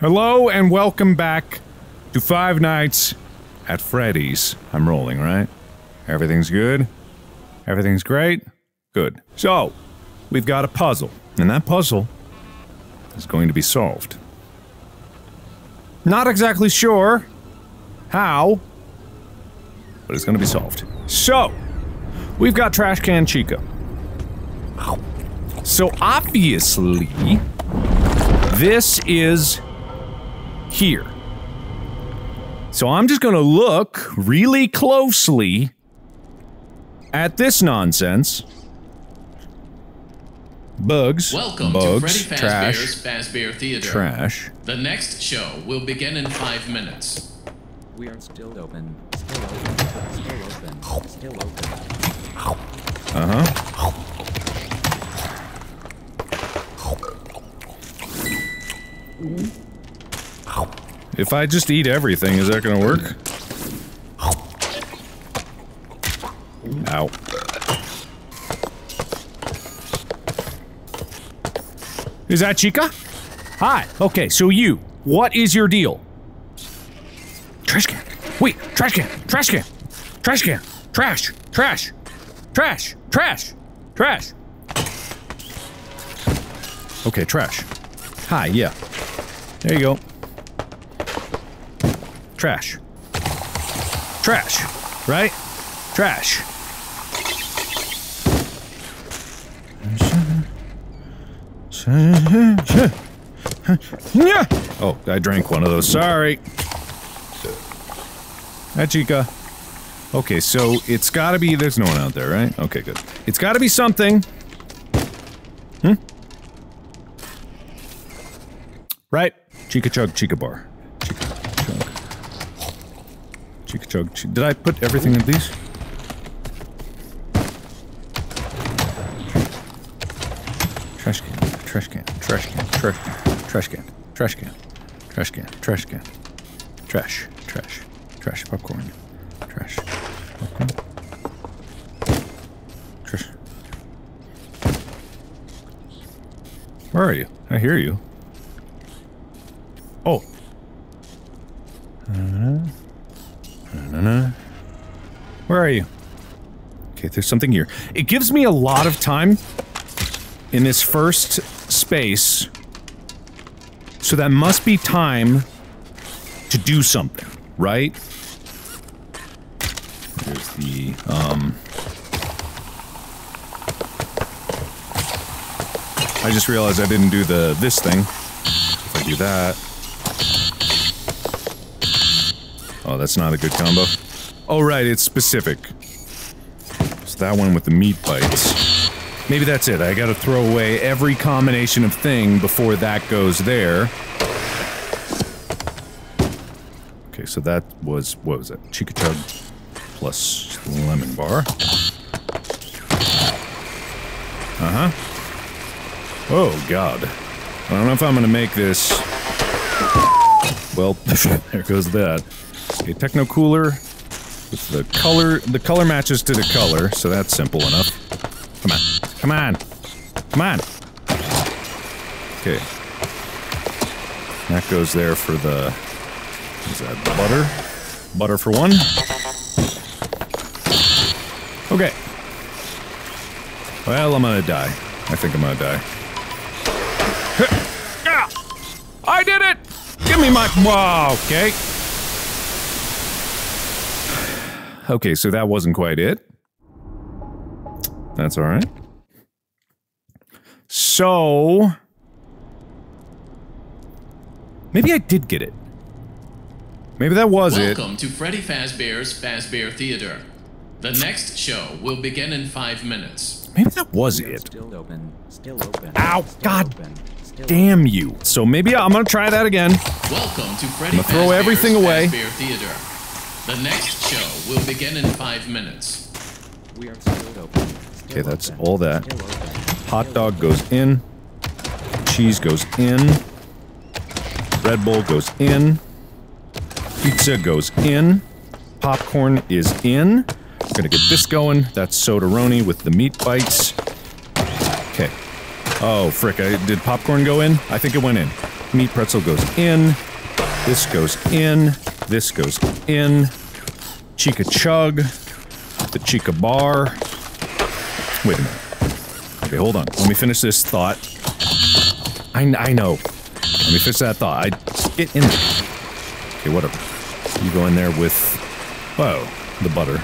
Hello and welcome back to Five Nights at Freddy's. I'm rolling, right? Everything's good? Everything's great? Good. So, we've got a puzzle, and that puzzle is going to be solved. Not exactly sure how, but it's going to be solved. So, we've got Trash Can Chica. So, obviously, this is here. So I'm just gonna look really closely at this nonsense. Bugs. Welcome bugs, to Freddy trash, Fazbear's Fazbear Theater. trash. The next show will begin in five minutes. We are still open. Still open. Still open. Still open. Uh-huh. If I just eat everything, is that gonna work? Ow. Is that Chica? Hi. Okay, so you, what is your deal? Trash can. Wait, trash can. Trash can. Trash can. Trash. Trash. Trash. Trash. Trash. Okay, trash. Hi, yeah. There you go. Trash. Trash. Right? Trash. Oh, I drank one of those. Sorry. Hi, Chica. Okay, so it's gotta be- there's no one out there, right? Okay, good. It's gotta be something. Hmm? Right? Chica Chug Chica Bar. Chica Chug. Chug. Did I put everything in these? Trash can. Trash can. Trash can. Trash can. Trash can. Trash can. Trash can. Trash can. Trash. Trash. Trash. Popcorn. Trash. Popcorn. Trash. Where are you? I hear you. Oh. Na-na. Where are you? Okay, there's something here. It gives me a lot of time in this first space. So that must be time to do something, right? There's the, um... I just realized I didn't do the this thing. If I do that... Oh, that's not a good combo. Oh, right, it's specific. That one with the meat bites. Maybe that's it. I gotta throw away every combination of thing before that goes there. Okay, so that was, what was? Chica Chug plus lemon bar. Uh-huh. Oh, God. I don't know if I'm gonna make this... Well, there goes that. Okay, Techno Cooler. The color, the color matches to the color, so that's simple enough. Come on. Come on. Come on. Okay. That goes there for the... Is that butter? Butter for one. Okay. Well, I'm gonna die. I think I'm gonna die. I did it! Give me my... Wow, okay. Okay, so that wasn't quite it. That's alright. So... Maybe I did get it. Maybe that was it. Welcome to Freddy Fazbear's Fazbear Theater. The next show will begin in five minutes. Maybe that was We it. Still open. Still open. Ow, Still God open. Still Damn you. So maybe I'm gonna try that again. Welcome to Freddy I'ma throw Fazbear's everything away. Fazbear Theater. The next show will begin in five minutes. We are still open. Still Okay, that's open. all that. Hot dog goes in. Cheese goes in. Red Bull goes in. Pizza goes in. Popcorn is in. We're Gonna get this going. That's Sodaroni with the meat bites. Okay. Oh, frick. I, did popcorn go in? I think it went in. Meat pretzel goes in. This goes in. This goes in. Chica chug. The chica bar. Wait a minute. Okay, hold on. Let me finish this thought. I, I know. Let me finish that thought. I get in there. Okay, whatever. You go in there with, whoa, the butter.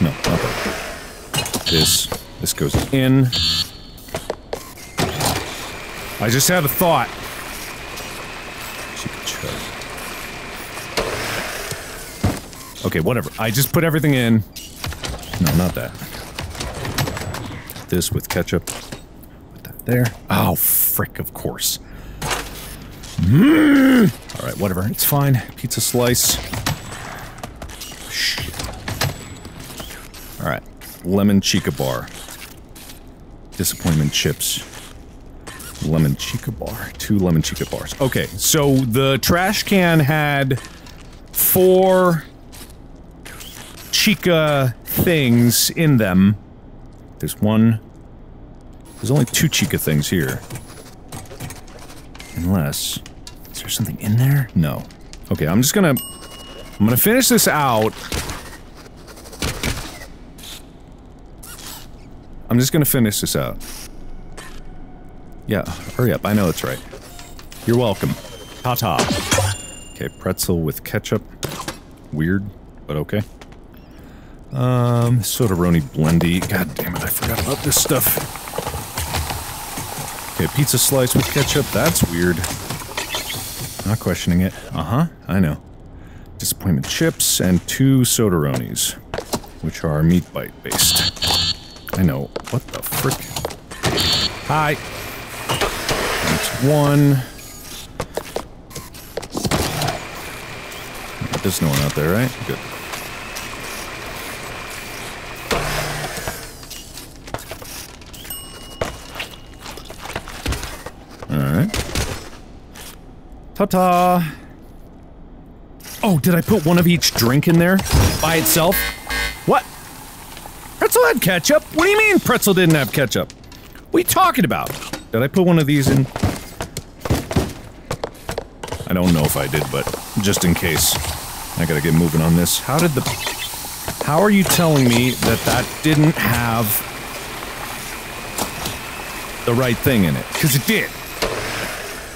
No, not that. This, this goes in. I just had a thought. Chica chug. Okay, whatever. I just put everything in. No, not that. This with ketchup. Put that there. Oh, frick, of course. Mm. All right, whatever. It's fine. Pizza slice. Shit. All right. Lemon Chica bar. Disappointment chips. Lemon Chica bar. Two lemon Chica bars. Okay, so the trash can had four Chica things in them. There's one. There's only two Chica things here. Unless. Is there something in there? No. Okay, I'm just gonna. I'm gonna finish this out. I'm just gonna finish this out. Yeah, hurry up. I know it's right. You're welcome. Ta-ta. Okay, pretzel with ketchup. Weird, but okay. Um, Sodaroni Blendy. God damn it, I forgot about this stuff. Okay, pizza slice with ketchup. That's weird. Not questioning it. Uh-huh, I know. Disappointment chips and two Sodaronis, which are meat bite based. I know. What the frick? Hi. That's one. There's no one out there, right? Good. Ta-ta! Oh, did I put one of each drink in there? By itself? What? Pretzel had ketchup? What do you mean pretzel didn't have ketchup? What are you talking about? Did I put one of these in? I don't know if I did, but just in case. I gotta get moving on this. How did the... How are you telling me that that didn't have the right thing in it? Because it did.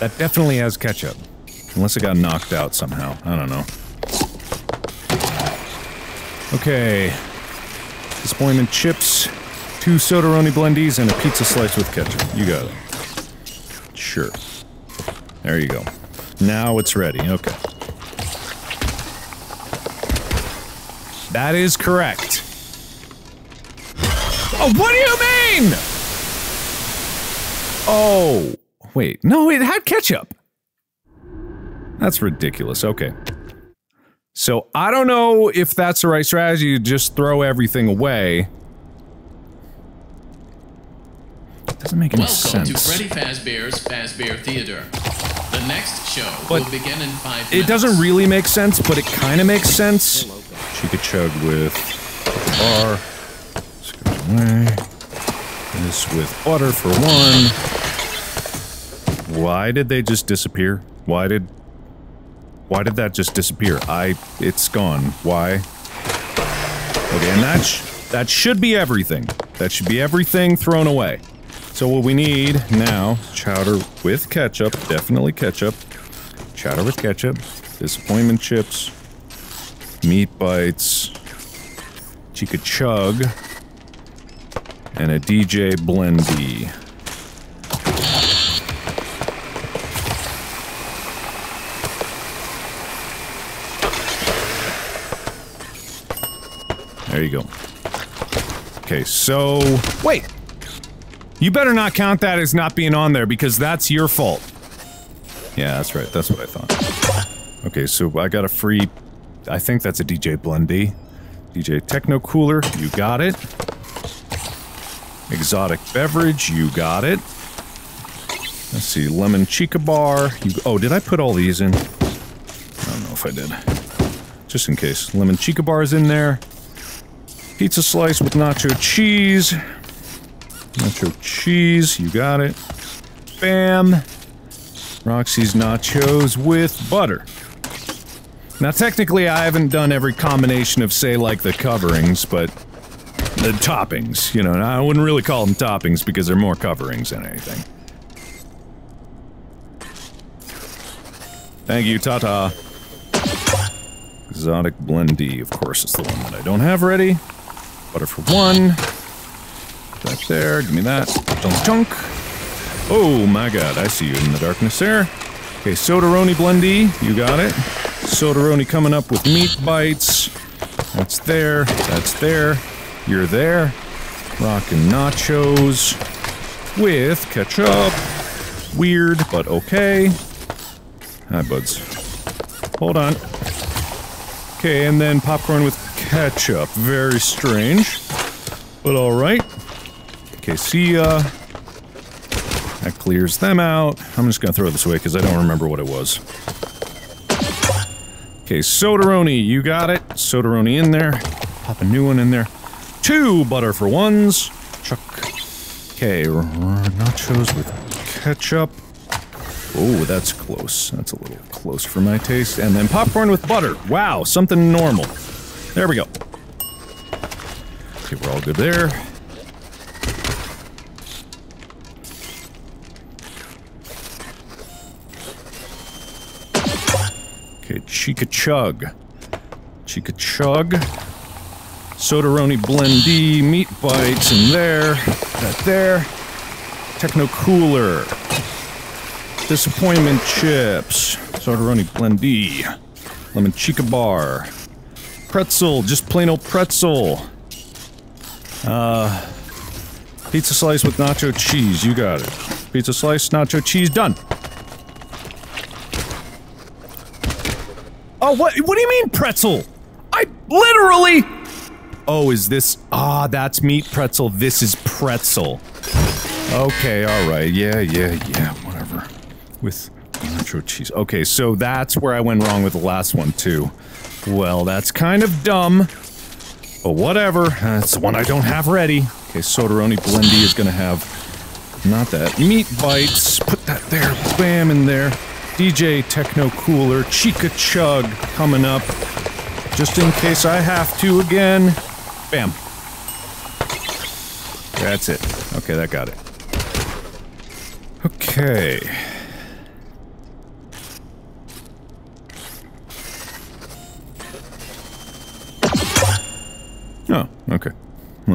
That definitely has ketchup. Unless it got knocked out somehow. I don't know. Okay. Disappointment chips, two Sodaroni blendies, and a pizza slice with ketchup. You got it. Sure. There you go. Now it's ready. Okay. That is correct. Oh, what do you mean? Oh, wait. No, it had ketchup. That's ridiculous. Okay. So I don't know if that's the right strategy to just throw everything away. Doesn't make any Welcome sense. to Freddy Fazbear's Fazbear Theater. The next show But will begin in five minutes. It doesn't really make sense, but it kind of makes sense. Chica chug with bar. Scoot away. This with butter for one. Why did they just disappear? Why did... Why did that just disappear? I... It's gone. Why? Okay, and that, sh that should be everything. That should be everything thrown away. So what we need now, chowder with ketchup, definitely ketchup. Chowder with ketchup, disappointment chips, meat bites, chica chug, and a DJ blendy. There you go. Okay, so wait. You better not count that as not being on there because that's your fault. Yeah, that's right. That's what I thought. Okay, so I got a free. I think that's a DJ Blendy. DJ Techno Cooler, you got it. Exotic Beverage, you got it. Let's see, Lemon Chica Bar. You, oh, did I put all these in? I don't know if I did. Just in case. Lemon Chica Bar is in there. Pizza Slice with nacho cheese. Nacho cheese, you got it. Bam. Roxy's nachos with butter. Now, technically, I haven't done every combination of, say, like the coverings, but the toppings, you know, I wouldn't really call them toppings because they're more coverings than anything. Thank you, Tata. Exotic Blendy, of course, is the one that I don't have ready. Butter for one. Right there, give me that. Junk, junk. Oh my god, I see you in the darkness there. Okay, Sodaroni Blendy, you got it. Sodaroni coming up with meat bites. That's there, that's there. You're there. Rockin' nachos with ketchup. Weird, but okay. Hi, buds. Hold on. Okay, and then popcorn with ketchup. Very strange. But alright. Okay, see ya. That clears them out. I'm just gonna throw this away because I don't remember what it was. Okay, Sodaroni, you got it. Sodaroni in there. Pop a new one in there. Two butter for ones. Chuck. Okay, nachos with ketchup. Oh, that's close. That's a little close for my taste. And then popcorn with butter. Wow, something normal. There we go. Okay, we're all good there. Okay, Chica Chug. Chica Chug. Sodaroni Blendy, meat bites in there. That there. Techno Cooler. Disappointment chips. Sodaroni Blendy. Lemon Chica bar. Pretzel, just plain old pretzel. Uh, pizza slice with nacho cheese, you got it. Pizza slice, nacho cheese, done. Oh, what? What do you mean pretzel? I literally. Oh, is this? Ah, that's meat pretzel. This is pretzel. Okay, all right. Yeah, yeah, yeah. Whatever. With nacho cheese. Okay, so that's where I went wrong with the last one too. Well, that's kind of dumb. But whatever. That's the one I don't have ready. Okay, Sodaroni Blendy is gonna have not that meat bites. Put that there. Bam in there. DJ Techno Cooler, Chica Chug coming up. Just in case I have to again. Bam. That's it. Okay, that got it. Okay.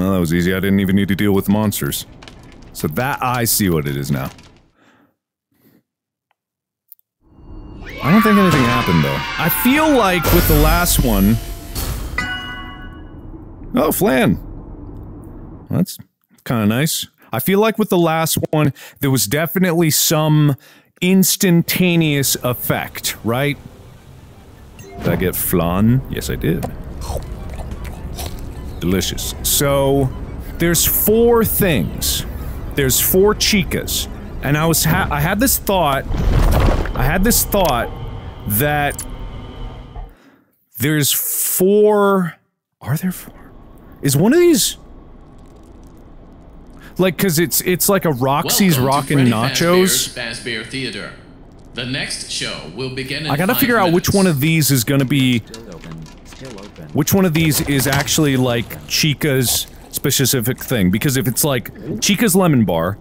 Well, that was easy. I didn't even need to deal with monsters. So that, I see what it is now. I don't think anything happened, though. I feel like with the last one... Oh, Flan! That's kind of nice. I feel like with the last one, there was definitely some instantaneous effect, right? Did I get flan? Yes, I did. Delicious. So, there's four things. There's four chicas. And I was ha I had this thought I had this thought that there's four. Are there four? Is one of these like because it's it's like a Roxy's to Rockin' Nachos. Fazbear's Fazbear Theater. The next show will begin in I gotta five figure out which one of these is gonna be Which one of these is actually like Chica's specific thing because if it's like Chica's lemon bar,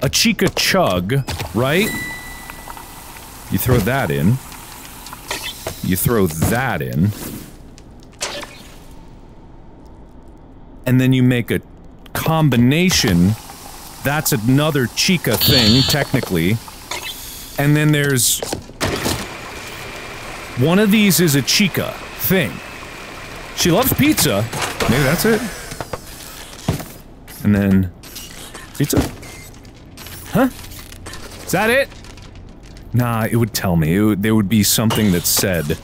a Chica chug, right? You throw that in. You throw that in. And then you make a combination. That's another Chica thing, technically. And then there's one of these is a Chica thing. She loves pizza. Maybe that's it. And then pizza? Huh? Is that it? Nah, it would tell me. It would, there would be something that said,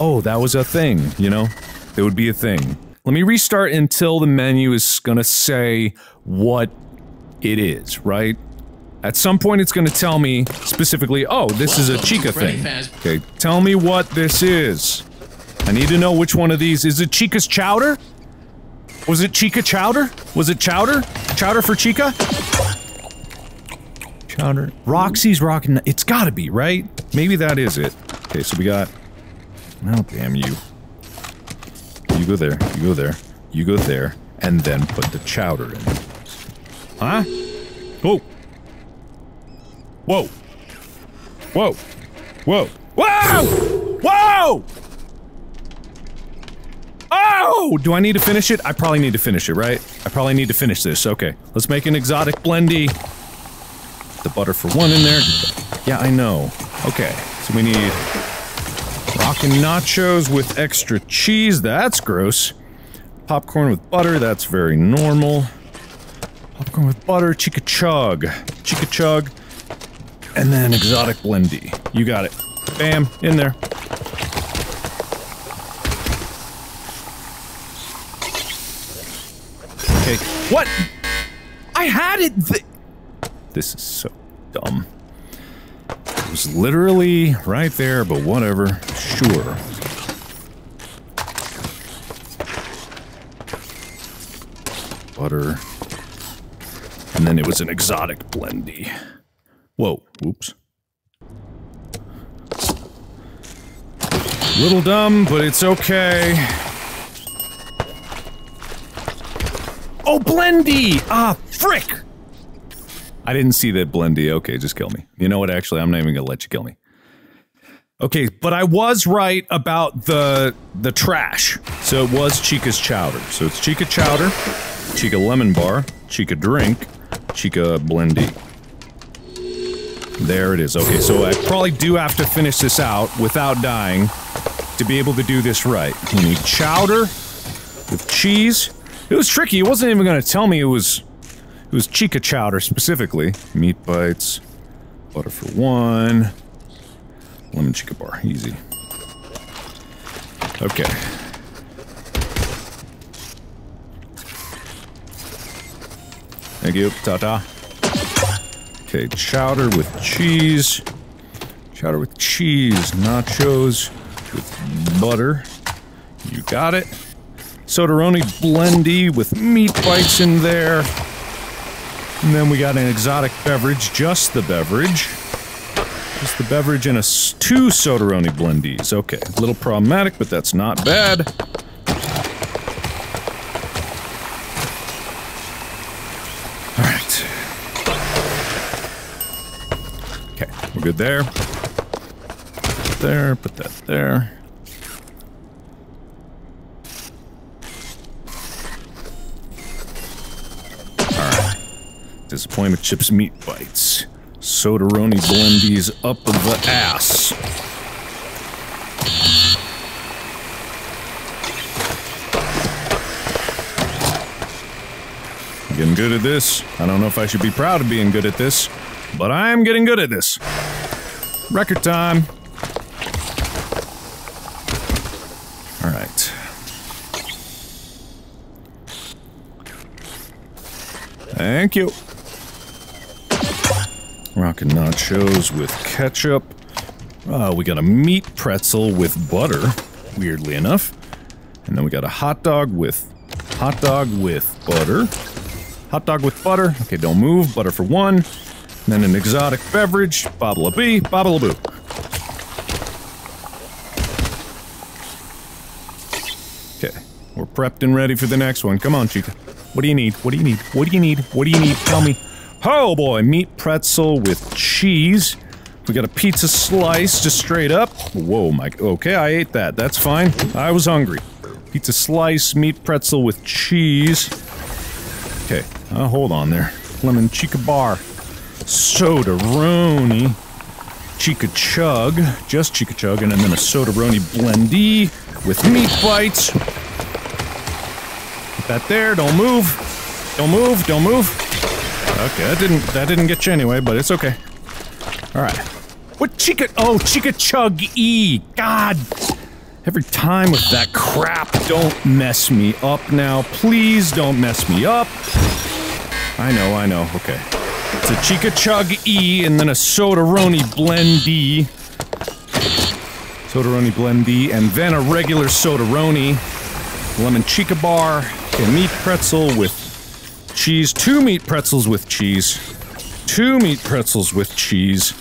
"Oh, that was a thing," you know? There would be a thing. Let me restart until the menu is gonna say what it is, right? At some point it's gonna tell me specifically, "Oh, this is a Chica thing." Faz- Okay, tell me what this is. I need to know which one of these. Is it Chica's chowder? Was it Chica chowder? Was it chowder? Chowder for Chica? chowder. Roxy's rocking. It's gotta be, right? Maybe that is it. Okay, so we got. Oh, damn you. You go there, you go there, you go there, and then put the chowder in. Huh? Whoa. Whoa. Whoa. Whoa. Whoa! Whoa! Oh! Do I need to finish it? I probably need to finish it, right? I probably need to finish this. Okay. Let's make an exotic blendy. The butter for one in there. Yeah, I know. Okay. So we need rockin' nachos with extra cheese. That's gross. Popcorn with butter. That's very normal. Popcorn with butter. Chica chug. Chica chug. And then exotic blendy. You got it. Bam. In there. Okay. What? I had it. Th this is so dumb. It was literally right there, but whatever. Sure. Butter. And then it was an exotic blendy. Whoa. Whoops. Little dumb, but it's okay. Oh, Blendy! Ah, frick! I didn't see that Blendy. Okay, just kill me. You know what, actually, I'm not even gonna let you kill me. Okay, but I was right about the the trash. So it was Chica's chowder. So it's Chica chowder, Chica lemon bar, Chica drink, Chica blendy. There it is. Okay, so I probably do have to finish this out without dying to be able to do this right. We need chowder with cheese. It was tricky. It wasn't even going to tell me it was it was chica chowder specifically. Meat bites, butter for one, lemon chica bar. Easy. Okay. Thank you. Ta-ta. Okay, chowder with cheese. Chowder with cheese. Nachos with butter. You got it. Sodaroni blendy with meat bites in there. And then we got an exotic beverage, just the beverage. Just the beverage and a two Sodaroni blendies. Okay, a little problematic, but that's not bad. Alright. Okay, we're good there. There, put that there. Disappointment chips meat bites. Sodaroni blendies up the ass. Getting good at this. I don't know if I should be proud of being good at this, but I am getting good at this. Record time. Alright. Thank you. Rockin' nachos with ketchup. Uh, we got a meat pretzel with butter, weirdly enough. And then we got a hot dog with hot dog with butter. Hot dog with butter. Okay, don't move. Butter for one. And then an exotic beverage. Bobble a bee, bobble a boo. Okay, we're prepped and ready for the next one. Come on, Chica. What do you need? What do you need? What do you need? What do you need? Tell me. Oh boy, meat pretzel with cheese. We got a pizza slice just straight up. Whoa, Mike. Okay, I ate that. That's fine. I was hungry. Pizza slice, meat pretzel with cheese. Okay, uh, hold on there. Lemon chica bar. Soda roni. Chica chug. Just chica chug, and then a soda roni blendy with meat bites. Put that there. Don't move. Don't move. Don't move. Okay, that didn't that didn't get you anyway, but it's okay. All right. What chica? Oh, chica chug e. God. Every time with that crap. Don't mess me up now. Please don't mess me up. I know, I know. Okay. It's a Chica Chug E and then a Sodaroni Blendy. Sodaroni Blendy and then a regular Sodaroni. Lemon Chica Bar. and meat pretzel with cheese. Two meat pretzels with cheese. two meat pretzels with cheese,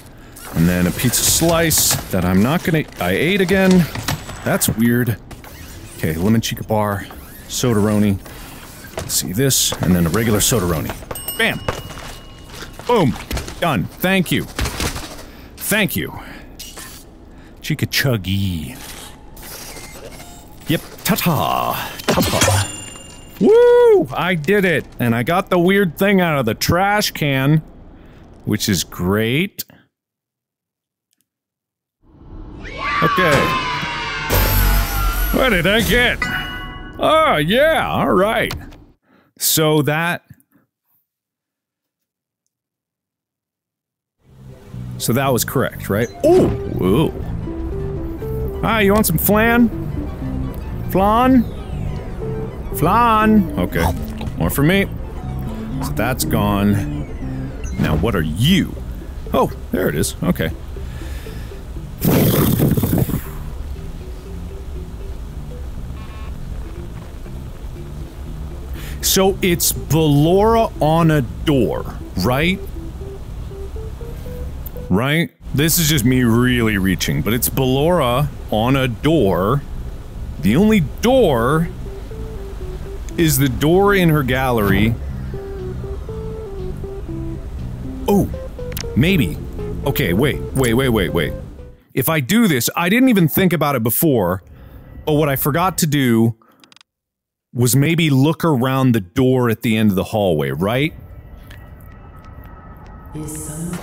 and then a pizza slice that I'm not gonna. I ate again. That's weird. Okay, lemon chica bar, soda-roni. Let's see this, and then a regular soda-roni. Bam! Boom! Done. Thank you. Thank you. Chica chuggy. Yep, ta-ta. Ta-ta. Woo! I did it! And I got the weird thing out of the trash can, which is great. Okay. What did I get? Oh, yeah, alright. So that... So that was correct, right? Oh! Ooh. Hi, ah, you want some flan? Flan? Flan! Okay. More for me. So that's gone. Now, what are you? Oh, there it is. Okay. So it's Ballora on a door, right? Right? This is just me really reaching, but it's Ballora on a door. The only door is the door in her gallery. Oh, maybe. Okay, wait, wait, wait, wait, wait. If I do this, I didn't even think about it before, but what I forgot to do was maybe look around the door at the end of the hallway, right?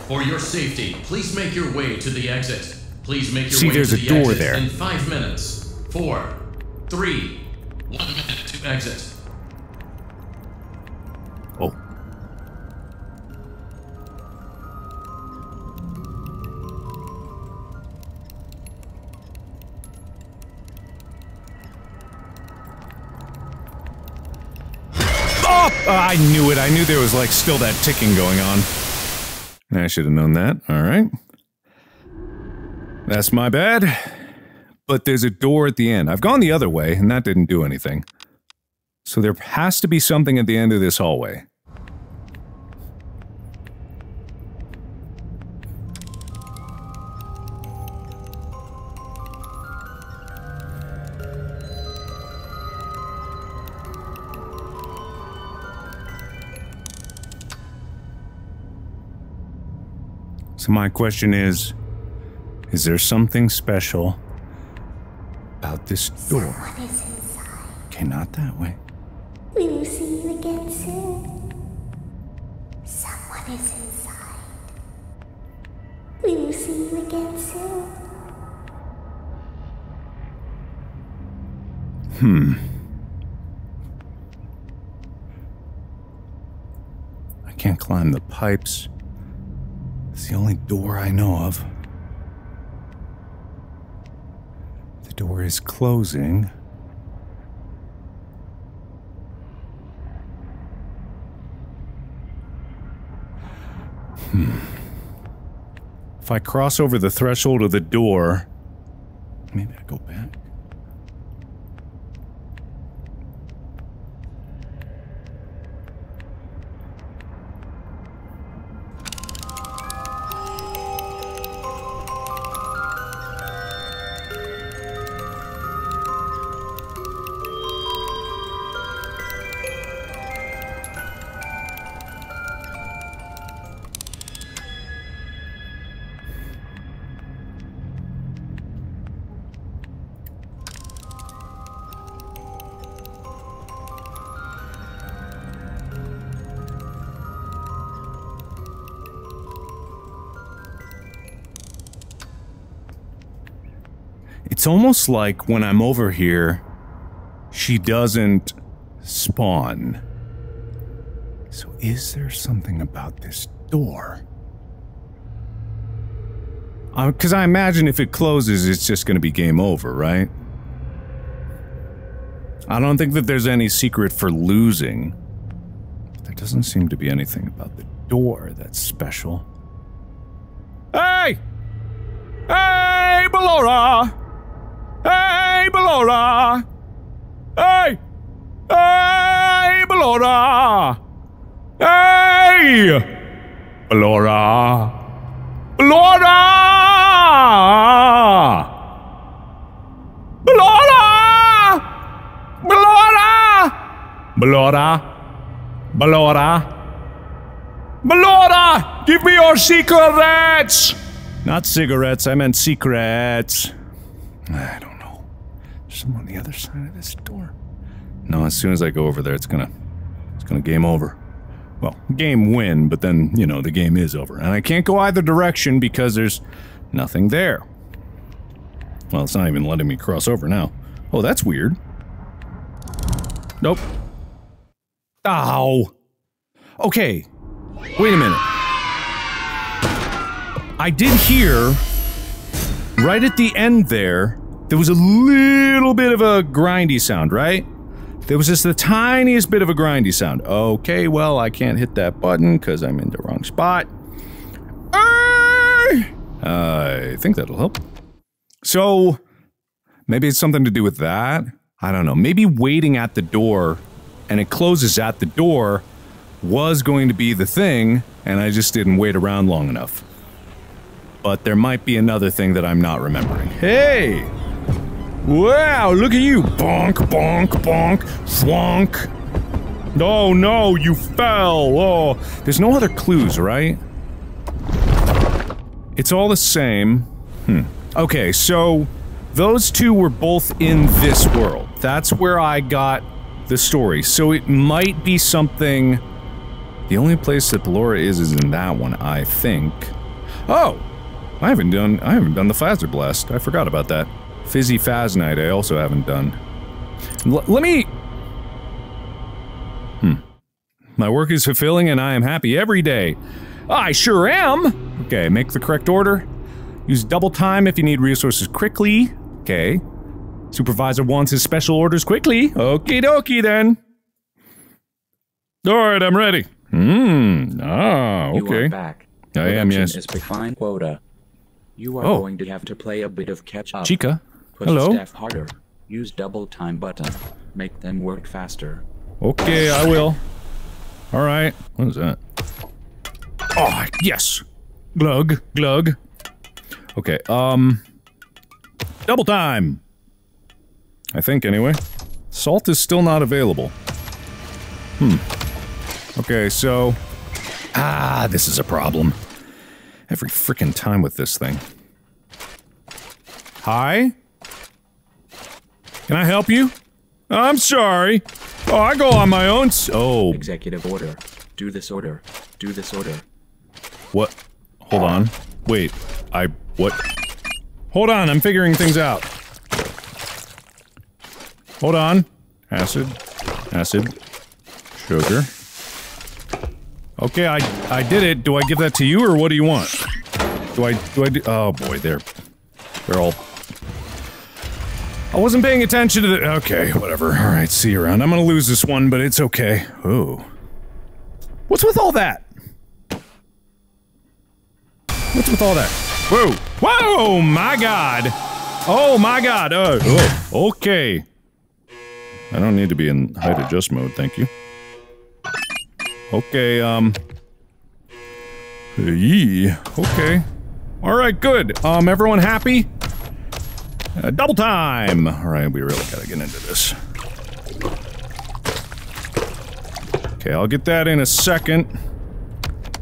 For your safety, please make your way to the exit. Please make your See, way there's to a the door exit there. in five minutes. Four, three, one minute to exit. Oh! I knew it. I knew there was like still that ticking going on. I should have known that. All right. That's my bad. But there's a door at the end. I've gone the other way, and that didn't do anything. So there has to be something at the end of this hallway. So my question is, is there something special about this door? What is inside? Okay, not that way. We will see you again soon. Someone is inside. We will see you again soon. Hmm. I can't climb the pipes. It's the only door I know of. The door is closing. Hmm. If I cross over the threshold of the door, maybe I go back. It's almost like when I'm over here, she doesn't spawn. So is there something about this door? Uh, because I imagine if it closes, it's just going to be game over, right? I don't think that there's any secret for losing. There doesn't seem to be anything about the door that's special. Hey! Hey, Ballora! Hey, Ballora! Hey! Hey, Ballora! Hey! Ballora! Ballora! Ballora! Ballora! Ballora! Ballora! Ballora! Give me your cigarettes! Not cigarettes, I meant secrets. I don't someone on the other side of this door. No, as soon as I go over there, it's gonna, it's gonna game over. Well, game win, but then, you know, the game is over. And I can't go either direction because there's nothing there. Well, it's not even letting me cross over now. Oh, that's weird. Nope. Ow. Okay. Wait a minute. I did hear right at the end there, there was a little bit of a grindy sound, right? There was just the tiniest bit of a grindy sound. Okay, well, I can't hit that button because I'm in the wrong spot. I think that'll help. So, maybe it's something to do with that? I don't know. Maybe waiting at the door and it closes at the door was going to be the thing, and I just didn't wait around long enough. But there might be another thing that I'm not remembering. Hey! Wow, look at you! Bonk, bonk, bonk, flonk. Oh no, you fell! Oh, there's no other clues, right? It's all the same. Hmm. Okay, so those two were both in this world. That's where I got the story. So it might be something. The only place that Ballora is is in that one, I think. Oh, I haven't done. I haven't done the Fazer Blast. I forgot about that. Fizzy Faznite. I also haven't done. L let me. Hmm. My work is fulfilling, and I am happy every day. I sure am. Okay, make the correct order. Use double time if you need resources quickly. Okay. Supervisor wants his special orders quickly. Okie dokie then. Alright, I'm ready. Hmm. Ah, You are okay. back. I am, yes. is behind quota. You are Oh. going to have to play a bit of catch up. Chica. Push Hello. staff harder. Use double time button. Make them work faster. Okay, I will. Alright. What is that? Oh, yes! Glug, glug. Okay, um... Double time! I think, anyway. Salt is still not available. Hmm. Okay, so... Ah, this is a problem. Every freaking time with this thing. Hi? Can I help you? I'm sorry. Oh, I go on my own. Oh, Executive order. Do this order. Do this order. what? Hold on. Wait. I what? Hold on. I'm figuring things out. Hold on. Acid. Acid. Sugar. Okay, I I did it. Do I give that to you or what do you want? Do I do I do? Oh boy, they're they're all. I wasn't paying attention to the. Okay, whatever. All right, see you around. I'm gonna lose this one, but it's okay. Oh, what's with all that? What's with all that? Whoa! Whoa! My God! Oh my God! Uh, oh, okay. I don't need to be in height adjust mode, thank you. Okay, um. Yee. Okay. Alright, good. Um, everyone happy? Uh, double time! Alright, we really gotta get into this. Okay, I'll get that in a second.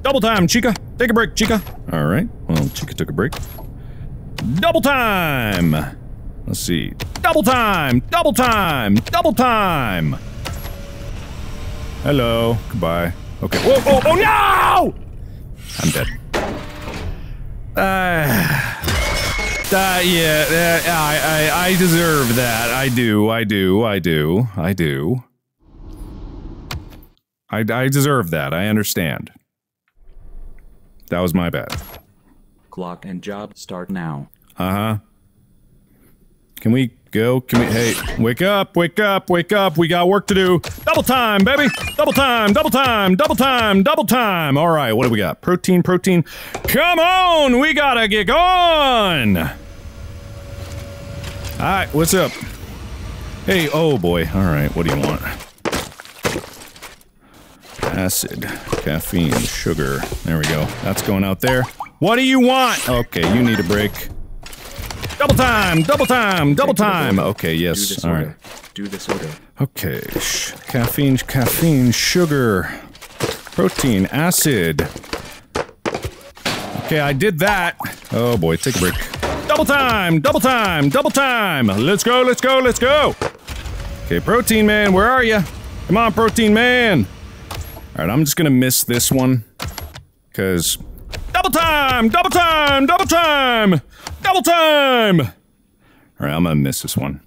Double time, Chica! Take a break, Chica! Alright, well, Chica took a break. Double time! Let's see. Double time! Double time! Double time! Hello. Goodbye. Okay. Whoa, oh, oh no! I'm dead. Uh, uh, yeah, uh, I, I, I deserve that. I do, I do, I do, I do. I, I deserve that. I understand. That was my bad. Clock and job start now. Uh huh. Can we go? Can we? Hey, wake up! Wake up! Wake up! We got work to do. Double time, baby! Double time! Double time! Double time! Double time! All right, what do we got? Protein, protein. Come on! We gotta get going. All right, what's up? Hey, oh boy. All right, what do you want? acid, caffeine, sugar. There we go. That's going out there. What do you want? Okay, you need a break. Double time, double time, double time. Okay, yes. this All order. right. Do this order. Okay, caffeine, caffeine, sugar, protein, acid. Okay, I did that. Oh boy, take a break. Double time, double time, double time. Let's go, let's go, let's go. Okay, protein man, where are you? Come on, protein man. All right, I'm just gonna miss this one because double time, double time, double time, double time. All right, I'm gonna miss this one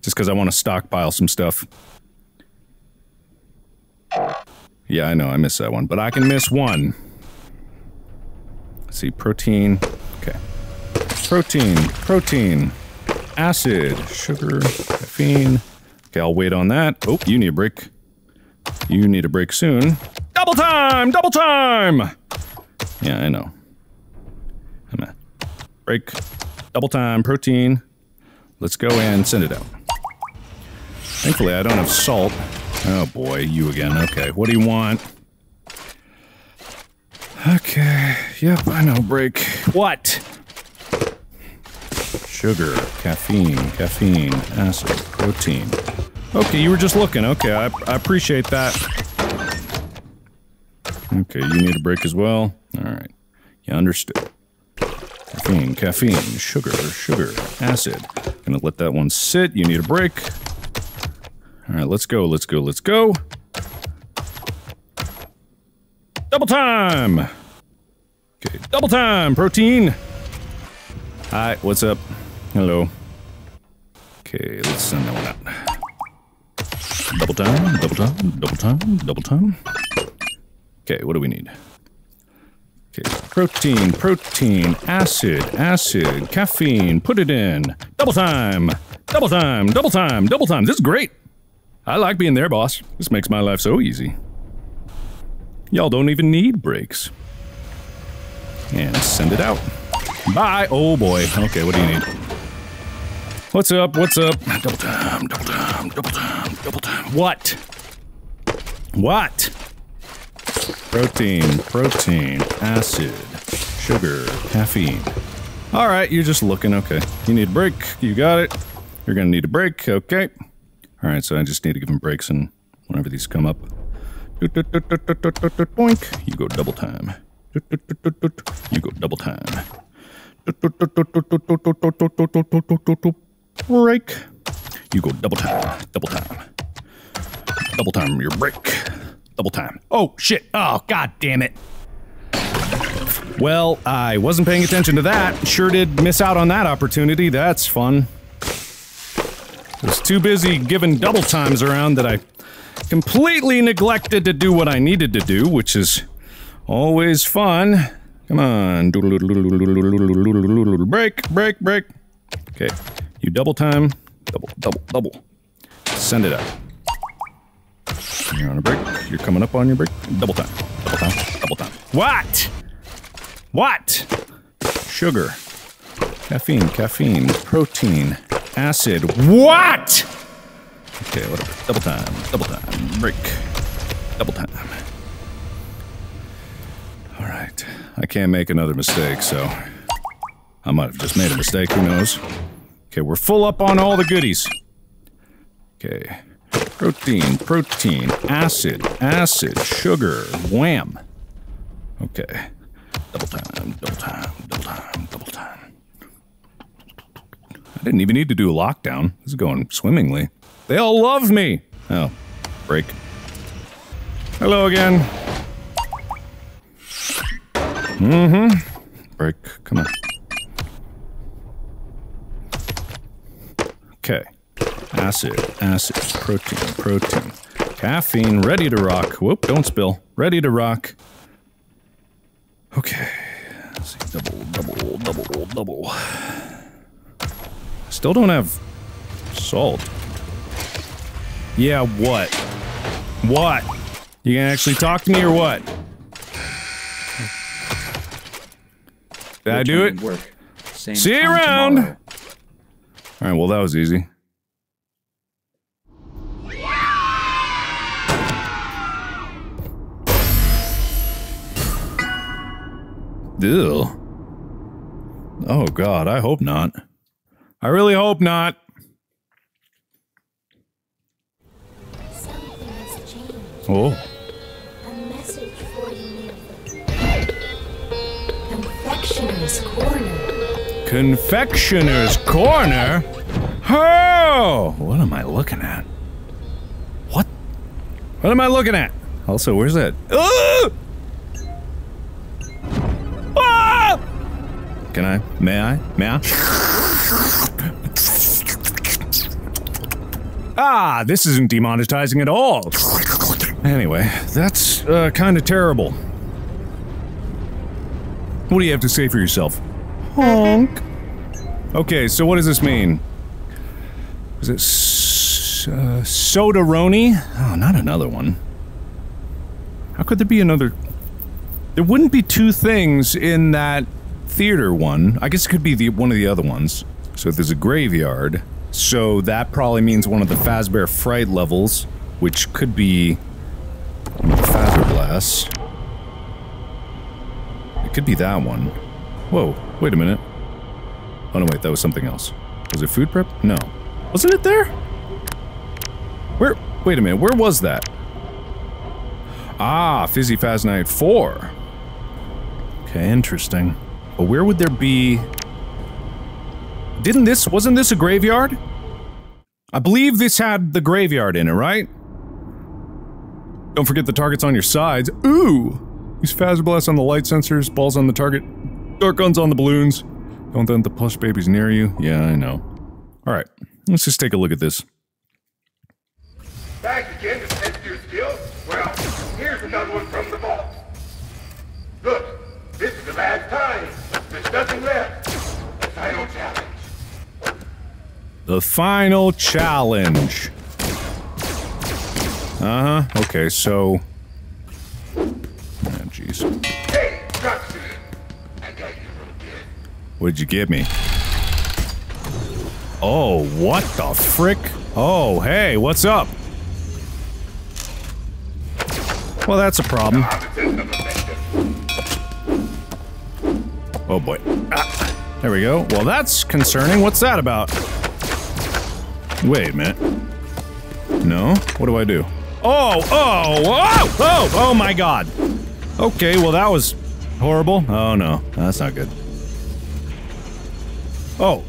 just because I want to stockpile some stuff. Yeah, I know I missed that one, but I can miss one. Let's see, protein. Protein, protein, acid, sugar, caffeine. Okay, I'll wait on that. Oh, you need a break. You need a break soon. Double time! Double time! Yeah, I know. I'm break. Double time, protein. Let's go and send it out. Thankfully, I don't have salt. Oh boy, you again. Okay, what do you want? Okay, yep, I know. Break. What? Sugar, caffeine, caffeine, acid, protein. Okay, you were just looking. Okay, I, I appreciate that. Okay, you need a break as well. All right, you understood. Caffeine, caffeine, sugar, sugar, acid. Gonna let that one sit. You need a break. All right, let's go, let's go, let's go. Double time! Okay, double time, protein! Hi, what's up? Hello. Okay, let's send that one out. Double time, double time, double time, double time. Okay, what do we need? Okay, protein, protein, acid, acid, caffeine, put it in. Double time, double time, double time, double time. This is great. I like being there, boss. This makes my life so easy. Y'all don't even need breaks. And send it out. Bye. Oh boy. Okay, what do you need? What's up? What's up? Double time, double time, double time, double time. What? What? Protein, protein, acid, sugar, caffeine. All right, you're just looking. Okay. You need a break. You got it. You're gonna need a break. Okay. All right, so I just need to give him breaks and whenever these come up. Boink. You go double time. You go double time. Break. You go double time. Double time. Double time your break. Double time. Oh shit. Oh god damn it. Well, I wasn't paying attention to that. Sure did miss out on that opportunity. That's fun. Was too busy giving double times around that I completely neglected to do what I needed to do, which is always fun. Come on. Break, break, break. Okay. You double time. Double, double, double. Send it up. You're on a break. You're coming up on your break. Double time. Double time. Double time. What? What? Sugar. Caffeine, caffeine, protein, acid. What? Okay, whatever. Double time, double time, break. Double time. Alright. I can't make another mistake, so. I might have just made a mistake, who knows? Okay, we're full up on all the goodies. Okay. Protein, protein, acid, acid, sugar, wham. Okay. Double time, double time, double time, double time. I didn't even need to do a lockdown. This is going swimmingly. They all love me. Oh, break. Hello again. Mm-hmm. Break. Come on. Okay. Acid, acid, protein, protein. Caffeine, ready to rock. Whoop, don't spill. Ready to rock. Okay. Let's see. Double, double, double, double. Still don't have salt. Yeah, what? What? You gonna actually talk to me or what? Did I do it? Work. Same See you around. tomorrow. All right, well, that was easy. Ew. Oh God, I hope not. I really hope not. Oh. Confectioner's Corner? Oh! What am I looking at? What? What am I looking at? Also, where's that? Ah! Ah! Can I? May I? May I? Ah, this isn't demonetizing at all. Anyway, that's uh, kind of terrible. What do you have to say for yourself? Honk. Okay, so what does this mean? Is it s- uh, Sodaroni? Oh, not another one. How could there be another? There wouldn't be two things in that theater one. I guess it could be the one of the other ones. So there's a graveyard. So that probably means one of the Fazbear Fright levels, which could be Fazbear Blast. It could be that one. Whoa, wait a minute. Oh no, wait, that was something else. Was it food prep? No. Wasn't it there? Where? Wait a minute, where was that? Ah, Fizzy Faz Night 4. Okay, interesting. But where would there be... Didn't this... Wasn't this a graveyard? I believe this had the graveyard in it, right? Don't forget the targets on your sides. Ooh! Use Phasma Blast on the light sensors, balls on the target, dark guns on the balloons. Don't let the plush babies near you. Yeah, I know. Alright, let's just take a look at this. Back again to test your skills? Well, here's another one from the vault. Look, this is the last time. There's nothing left. The final challenge. The final challenge. Uh huh. Okay, so. Ah, jeez. Hey, What'd you give me? Oh, what the frick? Oh, hey, what's up? Well, that's a problem. Oh boy. Ah, there we go. Well, that's concerning. What's that about? Wait a minute. No? What do I do? Oh, oh, oh, oh, oh my god. Okay, well that was horrible. Oh no, that's not good. Oh.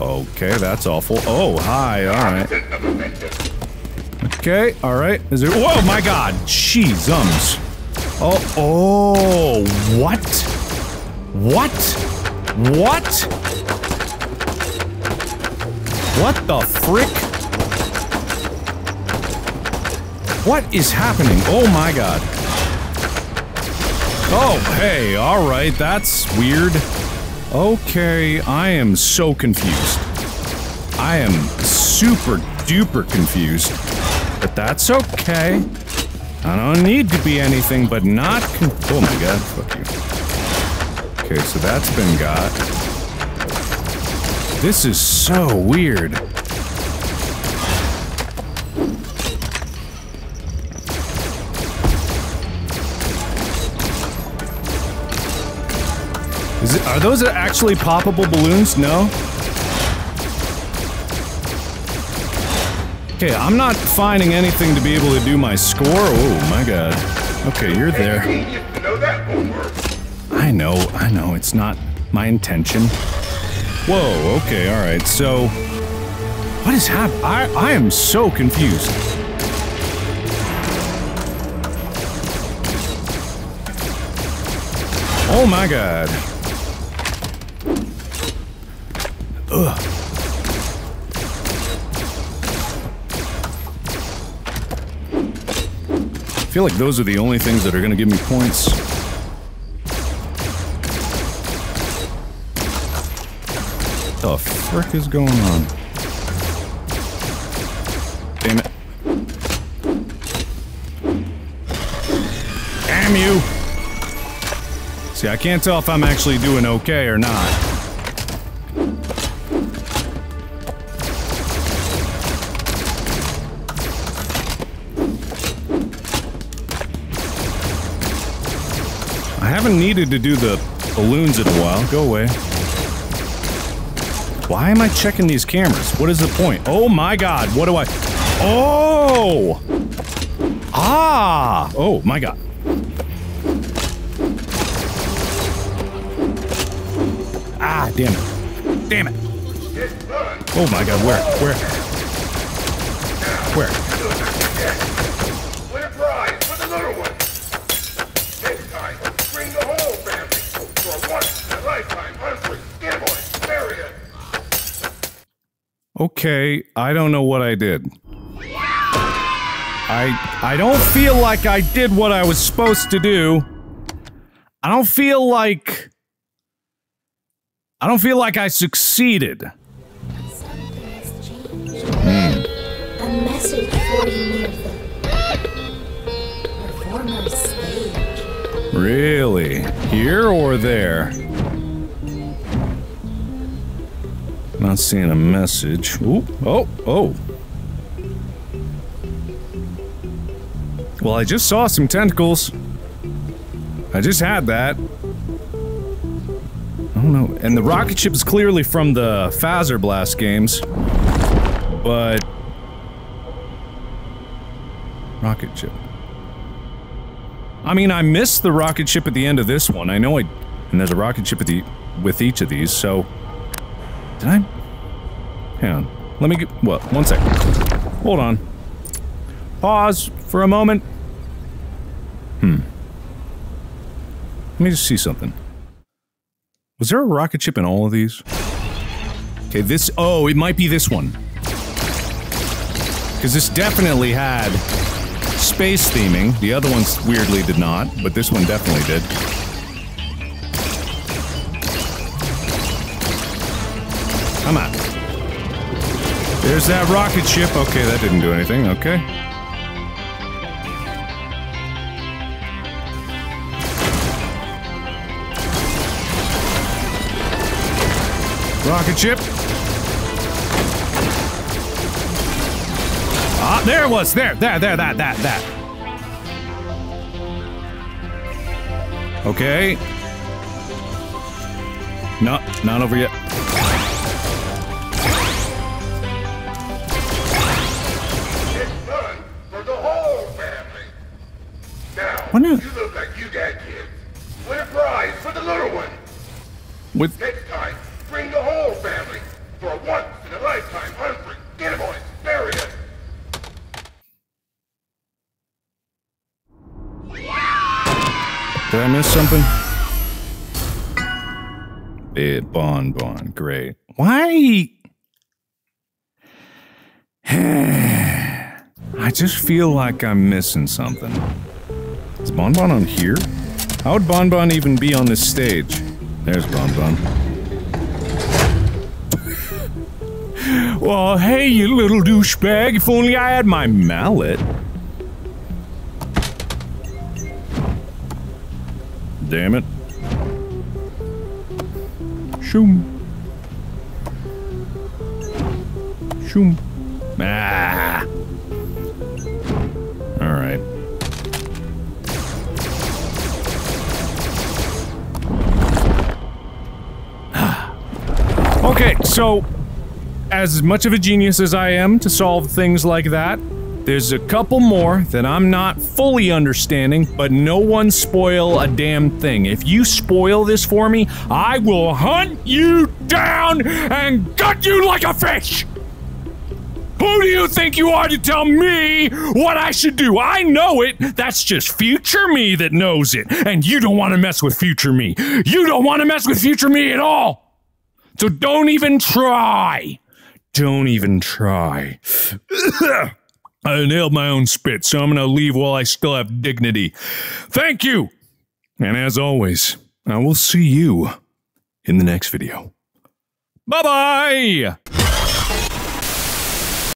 Okay, that's awful. Oh, hi, alright. Okay, alright. Is it- Whoa, my god! Jeez, ums. Oh, oh, what? What? What? What the frick? What is happening? Oh my god. Oh, hey, alright, that's weird. Okay, I am so confused. I am super duper confused. But that's okay. I don't need to be anything but not Oh my god, fuck you. Okay, so that's been got. This is so weird. It, are those actually poppable balloons? No? Okay, I'm not finding anything to be able to do my score. Oh my god. Okay, you're there. Genius to know that won't work. I know, I know, it's not my intention. Whoa, okay, alright, so. What is happening? I, I am so confused. Oh my god. Ugh. I feel like those are the only things that are gonna give me points. What the frick is going on? Damn it. Damn you! See, I can't tell if I'm actually doing okay or not. Haven't needed to do the balloons in a while. Go away. Why am I checking these cameras? What is the point? Oh my god, what do I... Oh! Ah! Oh my god. Ah, damn it. Damn it. Oh my god, where? Where? Where? Okay, I don't know what I did. I I don't feel like I did what I was supposed to do. I don't feel like I don't feel like I succeeded. Something. A message for you the. Really? Here or there? Not seeing a message. Ooh, oh, oh. Well, I just saw some tentacles. I just had that. I don't know. And the rocket ship is clearly from the Fazbear Blast games. But. Rocket ship. I mean, I missed the rocket ship at the end of this one. I know I. And there's a rocket ship at the, with each of these, so. Did I? Hang on. Let me get. What? One second. Hold on. Pause for a moment. Hmm. Let me just see something. Was there a rocket ship in all of these? Okay, this. Oh, it might be this one. Because this definitely had space theming. The other ones weirdly did not, but this one definitely did. There's that rocket ship. Okay, that didn't do anything. Okay. Rocket ship. Ah, there it was. There, there, there, that, that, that. Okay. No, not over yet. Bon Bon, great. Why? I just feel like I'm missing something. Is Bon Bon on here? How would Bon Bon even be on this stage? There's Bon Bon. well, hey, you little douchebag. If only I had my mallet. Damn it. Shoom. Shoom. Ah. All right. okay, so as much of a genius as I am to solve things like that, there's a couple more that I'm not fully understanding, but no one spoil a damn thing. If you spoil this for me, I will hunt you down and gut you like a fish! Who do you think you are to tell me what I should do? I know it. That's just future me that knows it. And you don't want to mess with future me. You don't want to mess with future me at all. So don't even try. Don't even try. I nailed my own spit, so I'm gonna leave while I still have dignity. Thank you! And as always, I will see you in the next video. Bye bye!